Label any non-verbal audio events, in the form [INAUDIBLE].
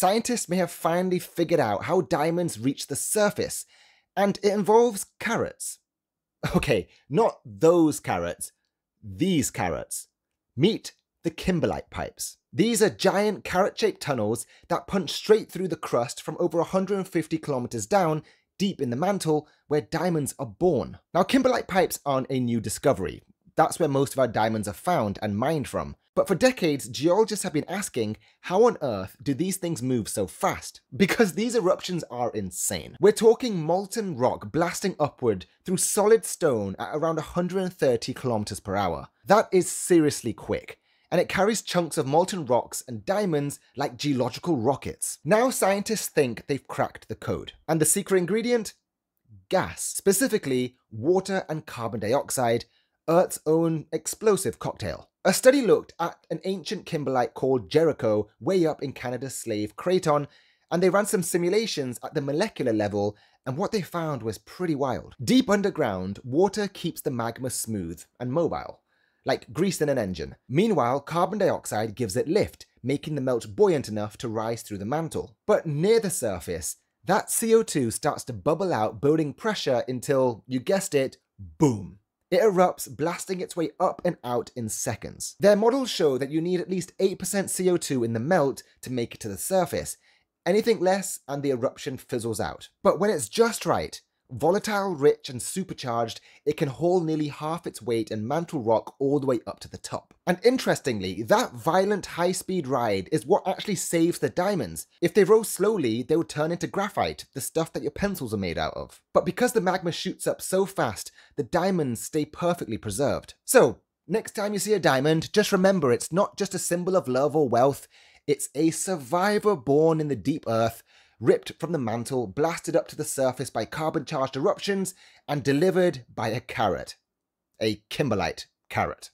scientists may have finally figured out how diamonds reach the surface, and it involves carrots. [LAUGHS] Okay, not those carrots, these carrots. Meet the kimberlite pipes. These are giant carrot-shaped tunnels that punch straight through the crust from over 150 kilometers down deep in the mantle where diamonds are born. Now kimberlite pipes aren't a new discovery. That's where most of our diamonds are found and mined from. But for decades, geologists have been asking, how on earth do these things move so fast? Because these eruptions are insane. We're talking molten rock blasting upward through solid stone at around 130 kilometers per hour. That is seriously quick and it carries chunks of molten rocks and diamonds like geological rockets. Now scientists think they've cracked the code. And the secret ingredient? Gas. Specifically, water and carbon dioxide, Earth's own explosive cocktail. A study looked at an ancient kimberlite called Jericho way up in Canada's Slave Craton, and they ran some simulations at the molecular level, and what they found was pretty wild. Deep underground, water keeps the magma smooth and mobile, like grease in an engine. Meanwhile, carbon dioxide gives it lift, making the melt buoyant enough to rise through the mantle. But near the surface, that CO2 starts to bubble out, building pressure until, you guessed it, boom. It erupts, blasting its way up and out in seconds. Their models show that you need at least 8% CO2 in the melt to make it to the surface. Anything less and the eruption fizzles out. But when it's just right, Volatile, rich, and supercharged, it can haul nearly half its weight in mantle rock all the way up to the top. And interestingly, that violent high-speed ride is what actually saves the diamonds. If they rose slowly, they would turn into graphite, the stuff that your pencils are made out of. But because the magma shoots up so fast, the diamonds stay perfectly preserved. So, next time you see a diamond, just remember it's not just a symbol of love or wealth, it's a survivor born in the deep earth ripped from the mantle, blasted up to the surface by carbon charged eruptions, and delivered by a carrot. A kimberlite carrot.